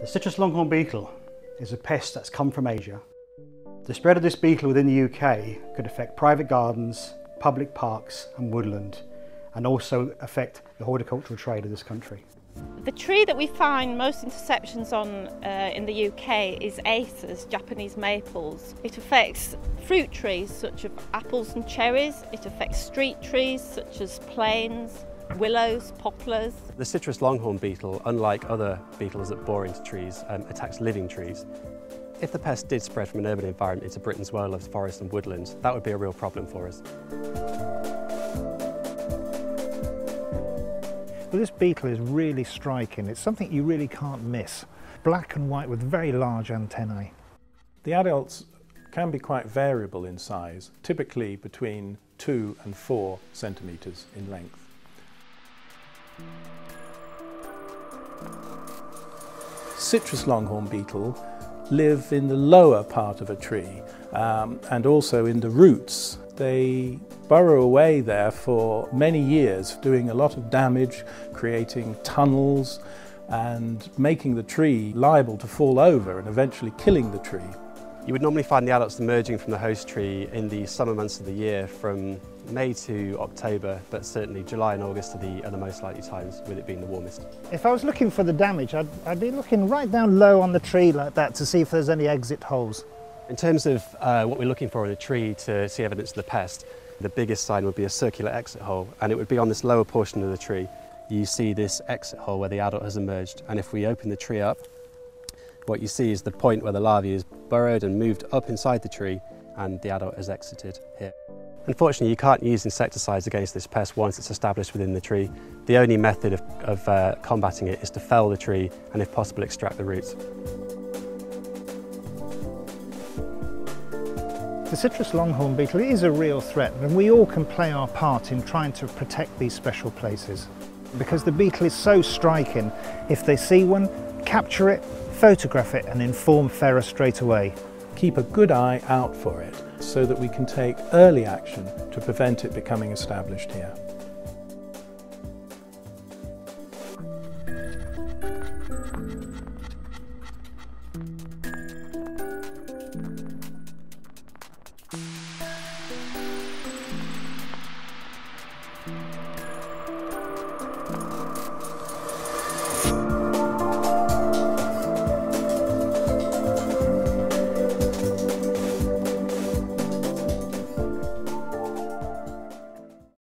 The citrus longhorn beetle is a pest that's come from Asia. The spread of this beetle within the UK could affect private gardens, public parks and woodland and also affect the horticultural trade of this country. The tree that we find most interceptions on uh, in the UK is acers, Japanese maples. It affects fruit trees such as apples and cherries. It affects street trees such as planes, willows, poplars. The citrus longhorn beetle, unlike other beetles that bore into trees, um, attacks living trees. If the pest did spread from an urban environment into Britain's well-loved forest and woodlands, that would be a real problem for us. Well, this beetle is really striking. It's something you really can't miss. Black and white with very large antennae. The adults can be quite variable in size, typically between 2 and 4 centimetres in length. Citrus longhorn beetle live in the lower part of a tree um, and also in the roots. They burrow away there for many years, doing a lot of damage, creating tunnels and making the tree liable to fall over and eventually killing the tree. You would normally find the adults emerging from the host tree in the summer months of the year from May to October, but certainly July and August are the, are the most likely times, with it being the warmest. If I was looking for the damage, I'd, I'd be looking right down low on the tree like that to see if there's any exit holes. In terms of uh, what we're looking for in a tree to see evidence of the pest, the biggest sign would be a circular exit hole, and it would be on this lower portion of the tree. You see this exit hole where the adult has emerged, and if we open the tree up, what you see is the point where the larvae is burrowed and moved up inside the tree, and the adult has exited here. Unfortunately, you can't use insecticides against this pest once it's established within the tree. The only method of, of uh, combating it is to fell the tree and, if possible, extract the roots. The citrus longhorn beetle is a real threat and we all can play our part in trying to protect these special places. Because the beetle is so striking, if they see one, capture it, photograph it and inform FERA straight away. Keep a good eye out for it so that we can take early action to prevent it becoming established here.